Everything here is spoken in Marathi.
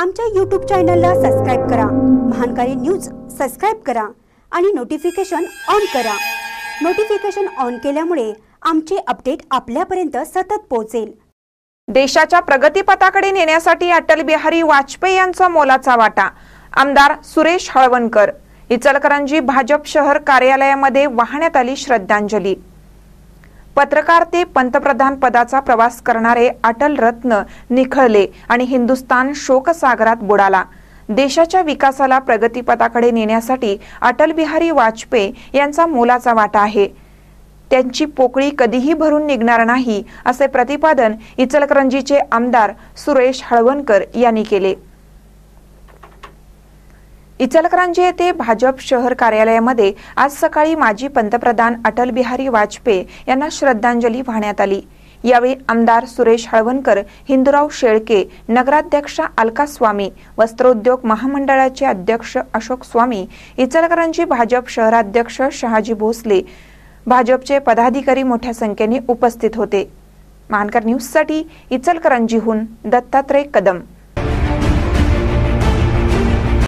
आमच्या यूट्यूब चॅनलला सबस्क्राईब करा. महानकारी न्यूज सबस्क्राईब करा आणि नोटिफिकेशन ऑन करा. नोटिफिकेशन ऑन केल्यामुळे आमचे अपडेट आपल्यापर्यंत सतत पोहोचेल. देशाच्या प्रगतीपथाकडे नेण्यासाठी अटल बिहारी वाजपेयी यांचा मोलाचा वाटा. आमदार सुरेश हळवणकर. इचलकरंजी भाजप शहर कार्यालयामध्ये वाहण्यात आली श्रद्धांजली. पत्रकार ते पंतप्रधान पदाचा प्रवास करणारे अटल रत्न निखळले आणि हिंदुस्तान शोकसागरात बुडाला. देशाच्या विकासाला प्रगतीपथाकडे नेण्यासाठी अटल बिहारी वाजपेयी यांचा मोलाचा वाटा आहे. त्यांची पोकळी कधीही भरून निघणार नाही असे प्रतिपादन इचलकरंजीचे आमदार सुरेश हळवणकर यांनी केले. इचलकरंजी येथे भाजप शहर कार्यालयामध्ये आज सकाळी माजी पंतप्रधान अटल बिहारी वाजपेयी यांना श्रद्धांजली वाहण्यात आली. यावेळी आमदार सुरेश हळवणकर हिंदुराव शेळके नगराध्यक्षा अलका स्वामी वस्त्रोद्योग महामंडळाचे अध्यक्ष अशोक स्वामी इचलकरंजी भाजप शहराध्यक्ष शहाजी भोसले भाजपचे पदाधिकारी मोठ्या संख्येने उपस्थित होते. मानकर न्यूजसाठी इचलकरंजीहून दत्तात्रय कदम.